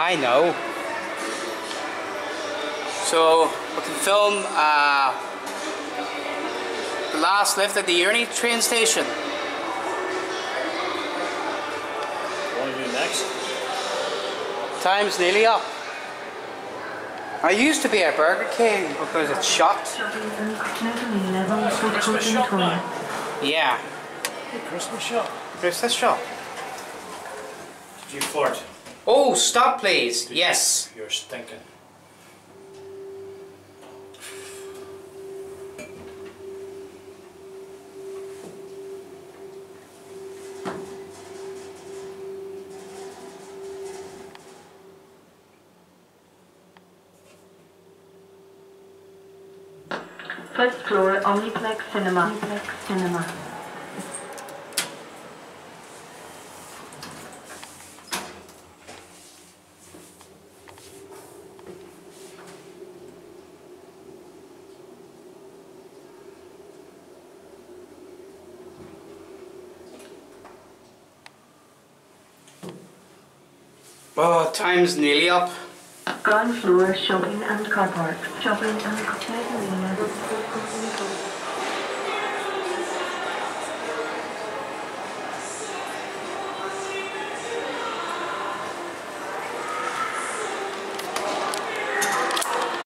I know. So we can film uh, the last lift at the Uni train station. What do you do next? Time's nearly up. I used to be at Burger King because it's shut. Shopping unfortunately level food court Christmas shop now. Yeah, Christmas shop. Did you fart? Oh, stop please. Yes. You're stinking. First floor Omniplex Cinema. Omniplex Cinema. Oh, time's nearly up. Ground floor shopping and car park. Shopping and